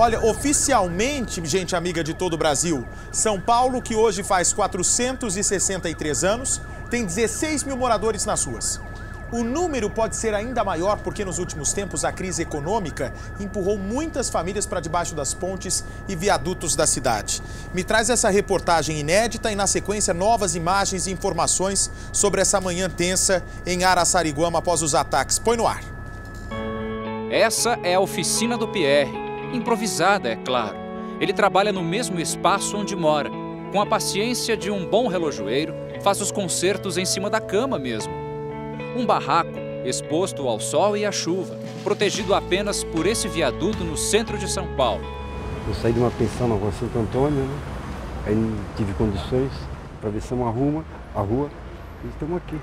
Olha, oficialmente, gente amiga de todo o Brasil, São Paulo, que hoje faz 463 anos, tem 16 mil moradores nas ruas. O número pode ser ainda maior porque nos últimos tempos a crise econômica empurrou muitas famílias para debaixo das pontes e viadutos da cidade. Me traz essa reportagem inédita e na sequência novas imagens e informações sobre essa manhã tensa em Araçariguama após os ataques. Põe no ar. Essa é a oficina do Pierre, improvisada, é claro. Ele trabalha no mesmo espaço onde mora. Com a paciência de um bom relojoeiro, faz os concertos em cima da cama mesmo. Um barraco exposto ao sol e à chuva, protegido apenas por esse viaduto no centro de São Paulo. Eu saí de uma pensão na rua Santo Antônio, né? aí não tive condições, atravessamos a rua, a rua e estamos aqui.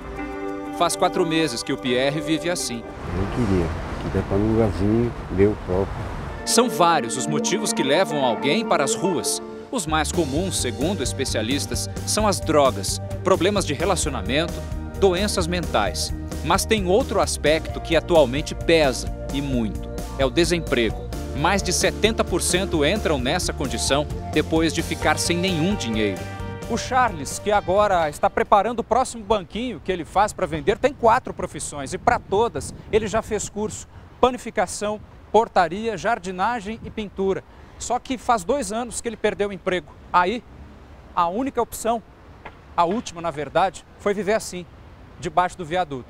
Faz quatro meses que o Pierre vive assim. Eu queria, queria estar num lugarzinho meu próprio. São vários os motivos que levam alguém para as ruas. Os mais comuns, segundo especialistas, são as drogas, problemas de relacionamento, doenças mentais. Mas tem outro aspecto que atualmente pesa e muito: é o desemprego. Mais de 70% entram nessa condição depois de ficar sem nenhum dinheiro. O Charles, que agora está preparando o próximo banquinho que ele faz para vender, tem quatro profissões e para todas ele já fez curso: panificação, portaria, jardinagem e pintura. Só que faz dois anos que ele perdeu o emprego. Aí, a única opção, a última na verdade, foi viver assim, debaixo do viaduto.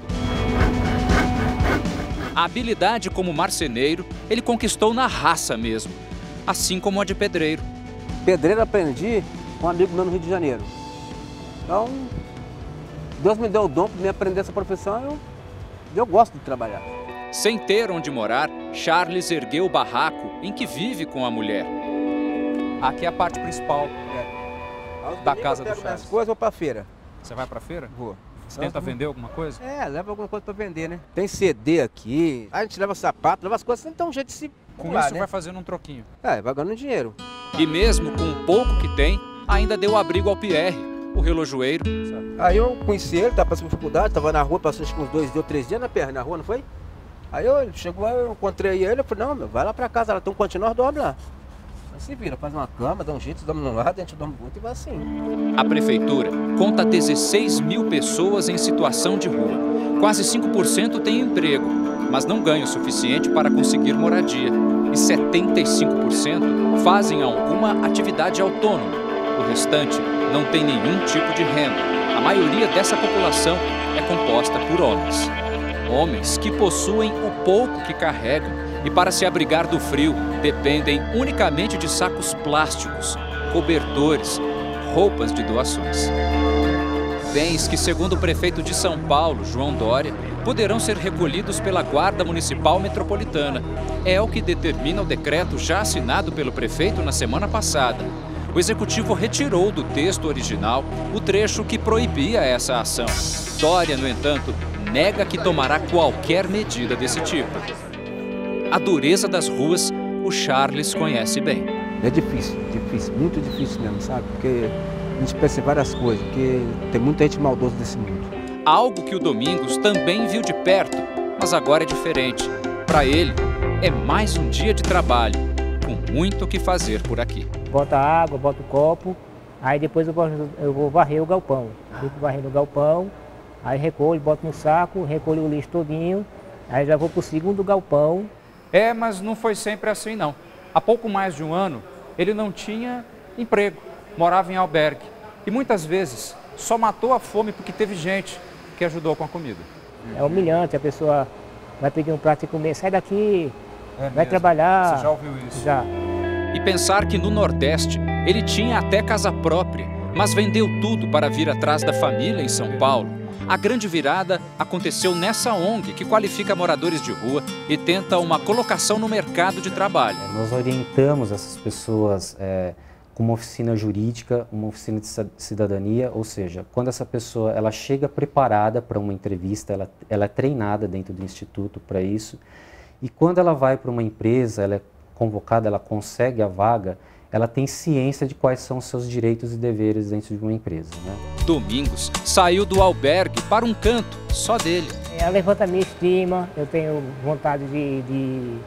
A habilidade como marceneiro ele conquistou na raça mesmo, assim como a de pedreiro. Pedreiro aprendi com um amigo meu no Rio de Janeiro. Então, Deus me deu o dom para me aprender essa profissão eu, eu gosto de trabalhar. Sem ter onde morar, Charles ergueu o barraco em que vive com a mulher. Aqui é a parte principal é, da casa do Charles. As coisas vou para feira. Você vai para feira? Vou. Você tenta vender alguma coisa? É, leva alguma coisa para vender, né? Tem CD aqui, a gente leva sapato, leva as coisas, então um jeito de se Com pular, isso né? vai fazendo um troquinho. É, vai ganhando dinheiro. E mesmo com o pouco que tem, ainda deu abrigo ao Pierre, o relojoeiro. Aí eu conheci ele, tava passando dificuldade, tava na rua, passou uns dois dias, três dias na perna, na rua, não foi? Aí eu, chegou, eu encontrei ele, eu falei, não, meu, vai lá pra casa, ela tem um continente, nós dorme lá. Aí se vira, faz uma cama, dá um jeito, dorme num lado, a gente dorme muito e vai assim. A prefeitura conta 16 mil pessoas em situação de rua. Quase 5% têm emprego, mas não ganham o suficiente para conseguir moradia. E 75% fazem alguma atividade autônoma. O restante não tem nenhum tipo de renda. A maioria dessa população é composta por homens. Homens que possuem o pouco que carregam e, para se abrigar do frio, dependem unicamente de sacos plásticos, cobertores, roupas de doações. Bens que, segundo o prefeito de São Paulo, João Dória, poderão ser recolhidos pela Guarda Municipal Metropolitana. É o que determina o decreto já assinado pelo prefeito na semana passada. O executivo retirou do texto original o trecho que proibia essa ação. Dória, no entanto, nega que tomará qualquer medida desse tipo. A dureza das ruas, o Charles conhece bem. É difícil, difícil, muito difícil mesmo, sabe? Porque a gente percebe várias coisas, porque tem muita gente maldosa nesse mundo. Algo que o Domingos também viu de perto, mas agora é diferente. Para ele, é mais um dia de trabalho, com muito o que fazer por aqui. Bota água, bota o copo, aí depois eu vou, eu vou varrer o galpão. Fico varrendo o galpão, aí recolho, boto no saco, recolho o lixo todinho, aí já vou pro segundo galpão. É, mas não foi sempre assim não. Há pouco mais de um ano, ele não tinha emprego, morava em albergue. E muitas vezes só matou a fome porque teve gente que ajudou com a comida. É humilhante, a pessoa vai pedir um prato de comer, sai daqui, É vai mesmo. trabalhar. Você já ouviu isso? Já. E pensar que no Nordeste ele tinha até casa própria, mas vendeu tudo para vir atrás da família em São Paulo. A grande virada aconteceu nessa ONG que qualifica moradores de rua e tenta uma colocação no mercado de trabalho. Nós orientamos essas pessoas é, com uma oficina jurídica, uma oficina de ci- cidadania, ou seja, quando essa pessoa ela chega preparada para uma entrevista, ela, ela é treinada dentro do instituto para isso, e quando ela vai para uma empresa, ela é convocada, ela consegue a vaga, ela tem ciência de quais são os seus direitos e deveres dentro de uma empresa. Né? Domingos saiu do albergue para um canto só dele. Ela levanta a minha estima, eu tenho vontade de, de,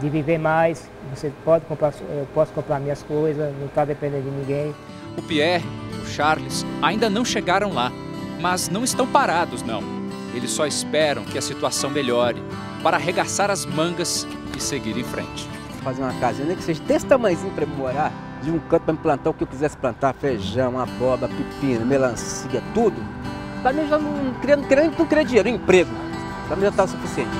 de viver mais. Você pode comprar, eu posso comprar minhas coisas, não está dependendo de ninguém. O Pierre, o Charles, ainda não chegaram lá, mas não estão parados, não. Eles só esperam que a situação melhore para arregaçar as mangas e seguir em frente. Fazer uma casinha, que seja desse tamanhozinho para morar, de um canto para me plantar o que eu quisesse plantar, feijão, abóbora, pepino, melancia, tudo. Para mim já não queria, não queria, não queria dinheiro, emprego. Para mim já estava suficiente.